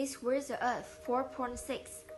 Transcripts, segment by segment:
This was the Earth 4.6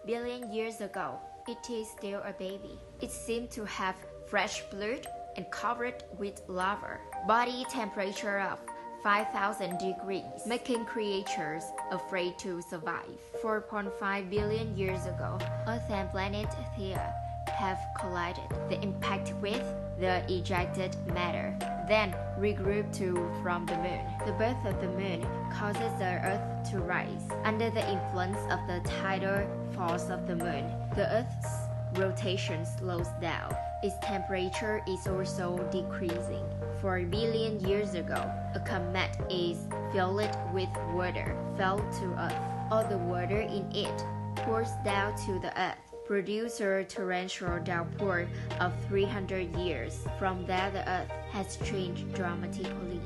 billion years ago. It is still a baby. It seemed to have fresh blood and covered with lava. Body temperature of 5000 degrees, making creatures afraid to survive. 4.5 billion years ago, Earth and planet Theia have collided. The impact with the ejected matter then regroup to from the moon. The birth of the moon causes the Earth to rise. Under the influence of the tidal force of the moon, the Earth's rotation slows down. Its temperature is also decreasing. Four billion years ago, a comet is filled with water fell to Earth. All the water in it pours down to the Earth produce a torrential downpour of 300 years. From that, the Earth has changed dramatically,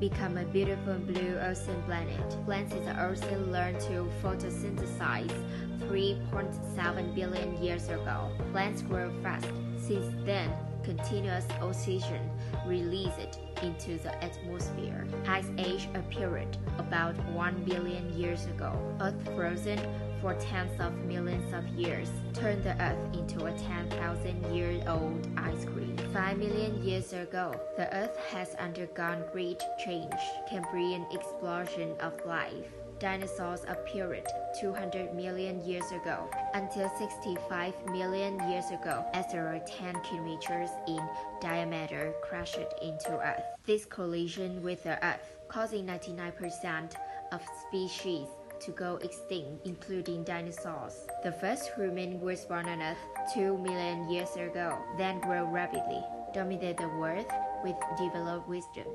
become a beautiful blue ocean planet. Plants also learned to photosynthesize 3.7 billion years ago. Plants grow fast. Since then, continuous oxygen released into the atmosphere. Ice Age appeared about 1 billion years ago. Earth frozen for tens of millions of years turned the Earth into a 10,000 year old ice cream. 5 million years ago, the Earth has undergone great change, Cambrian explosion of life. Dinosaurs appeared 200 million years ago. Until 65 million years ago, asteroid 10 kilometers in diameter crashed into Earth. This collision with the Earth, causing 99% of species to go extinct, including dinosaurs. The first human was born on Earth 2 million years ago, then grew rapidly, dominated the world with developed wisdom.